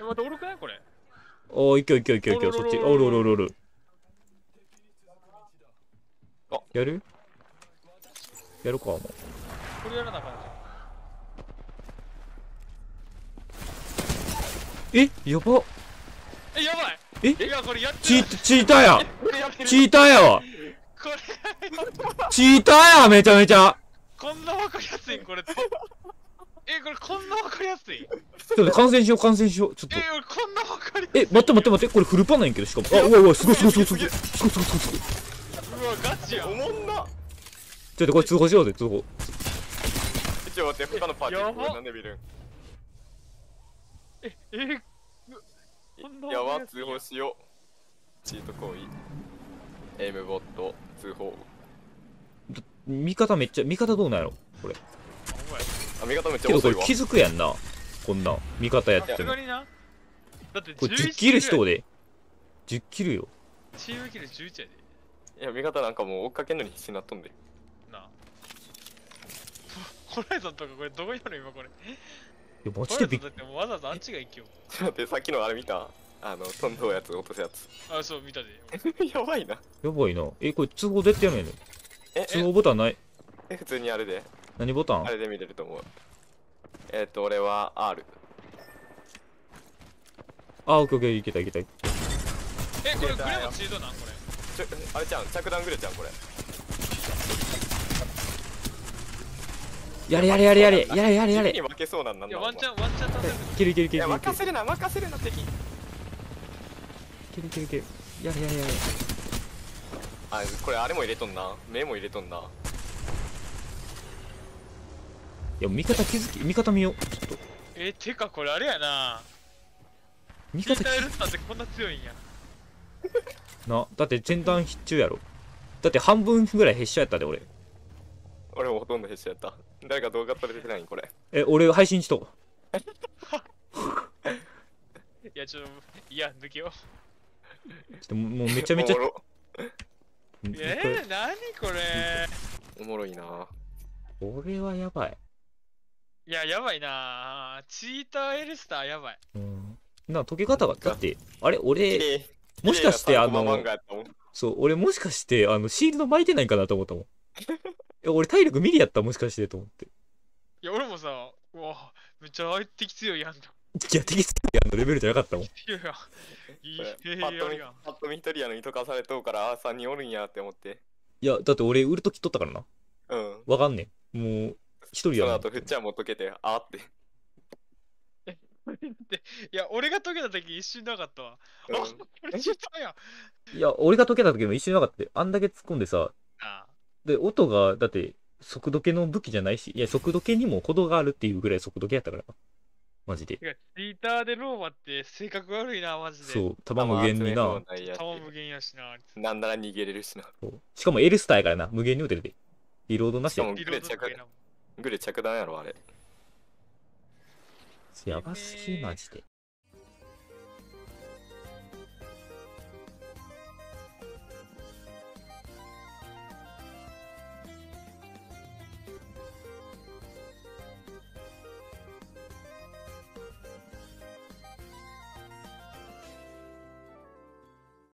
え待って。おるくないこれ。おー、いけよいけよいけよいけよ、そっち。おるおるおるおる。あ。やる？やるか、もう。これやらなあかんじえやば。ゃんえやばい。え？いやこれやってチー、チーターや。チーターやわ。これチーターやめちゃめちゃ。こんなわかりやすいんこれ。ってえこれこんなわかりやすい？ちょっと感染しよう、感染しよう。ちょっとえ。俺こんなわかりやえ、待って待って待って、これフルパンなんやけど、しかも。あ、うわうわ、すごいすごいすごいすごい。すごいすごいすごいすごい。すいうわガチやんおもんなちょっとこれ通報しようぜ、通報。一応待って他のパーティーこれなんで見るん？ええこんなやば通報しようチート行為エイムボット通報味方めっちゃ、味方どうなんやろこれ。あ味方めっちけゃ遅いわどこれ気づくやんな。こんなん。味方やっさても。だってこれ10 11キルしとうでで。10キルよ。チームキル11やでいや味方なんかもう追っかけんのに必死になっとんでなあホライゾンとかこれどこにある今これいや、マホジでびっライゾンだってもうわざわざあっちが行きよちょっと待ってさっきのあれ見たあの飛んどうやつ落とすやつあそう見たで やばいなやばいな。え、これ通報どうやってやるんやねん。え通報ボタンない。え普通にあれで何ボタン？あれで見れると思うえっ、と俺は R あ、オッケーオッケー、いけたいけた。えこれグレもチートなん？これちょあれちゃん着弾グレちゃんこれやれやれやれやれ、やれやれやれ。負けそうなんなんだいやワンチャンワンチャン立てるけるいけるいけいやるいける。任せるな任せるな敵いけるいけるいける。やれやれやれ。あこれあれも入れとんな目も入れとんないや、味方気づき、味方見よう。ちょっと。えてかこれあれやな味方気聞いたエルスターってこんな強いんや な。だって前段必中やろ。だって半分ぐらいへっしゃやったで、俺。俺もほとんどヘッシュやった誰か動画撮れてないこれえ、俺配信しとう。いやちょっといや抜けようちょっともうめちゃめちゃえー、何これおもろいなこれはやばい。いややばいなチーターエルスターやばいうん。な、溶け方が、だって、あれ、俺、えもしかしてあのそう、俺もしかして、あの、シールド巻いてないかなと思ったもん。いや、俺体力ミリやったもしかしてと思って。いや俺もさうわめっちゃ相手強いやんといや、敵スティアのレベルじゃなかったもん。いやいやいいこれえー、パッと見やパッと見一人やのに溶かされとうからあ3人おるんやって思っていや、だって俺、売るとき取ったからな。うんわかんねん。もう、一人そのや後フッチャーも溶けてあーって。で いや俺が解けた時一瞬なかったわ、うん。あこれチーターやん。いや、俺が溶けた時も一瞬なかった。よあんだけ突っ込んでさ、あで、音が、だって、速度計の武器じゃないし、いや、速度計にも程があるっていうぐらい速度計やったから。な。マジで。てかチーターでローマって性格悪いなマジで。そう、弾無限にな。弾無限やしな。なんなら逃げれるしな。しかも L スターやからな、無限に撃てるで。リロードなしや。しかも。グレ着弾やろあれやばすぎ、マジで。